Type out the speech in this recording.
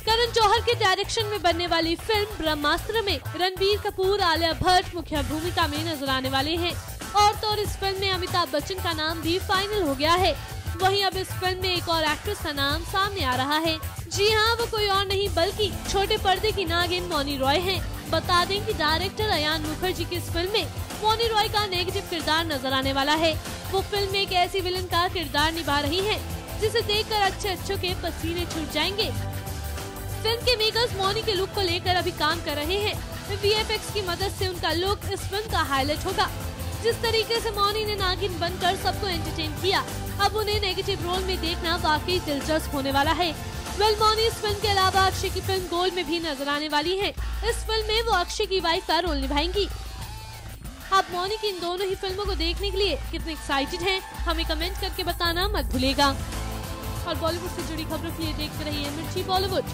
करण जौहर के डायरेक्शन में बनने वाली फ़िल्म ब्रह्मास्त्र में रणबीर कपूर, आलिया भट्ट मुख्य भूमिका में नज़र आने वाले हैं। और तो और इस फ़िल्म में अमिताभ बच्चन का नाम भी फाइनल हो गया है। वहीं अब इस फ़िल्म में एक और एक्ट्रेस का नाम सामने आ रहा है। जी हाँ वो कोई और नहीं, बल्कि छोटे पर्दे की नागिन मौनी रॉय हैं। बता दें कि डायरेक्टर अयान मुखर्जी की इस फ़िल्म में मौनी रॉय का नेगेटिव किरदार नज़र आने वाला है। वो फ़िल्म में एक ऐसी विलन का किरदार निभा रही है, जिसे देखकर अच्छे अच्छों के पसीने छूट जाएँगे। फ़िल्म के मेकर्स मौनी के लुक को लेकर अभी काम कर रहे हैं। वी की मदद से उनका लुक इस फ़िल्म का हाईलाइट होगा। जिस तरीके से मौनी ने नागिन बनकर सबको एंटरटेन किया, अब उन्हें नेगेटिव रोल में देखना वाकई दिलचस्प होने वाला है। वेल मौनी इस फ़िल्म के अलावा अक्षय की फ़िल्म गोल्ड में भी नज़र आने वाली है। इस फ़िल्म में वो अक्षय की वाइफ का रोल निभाएँगी। आप मौनी की इन दोनों ही फ़िल्मों को देखने के लिए कितने एक्साइटेड हैं, हमें कमेंट करके बताना मत भूलेगा और बॉलीवुड से जुड़ी खबरों के लिए देखते रहिए मिर्ची बॉलीवुड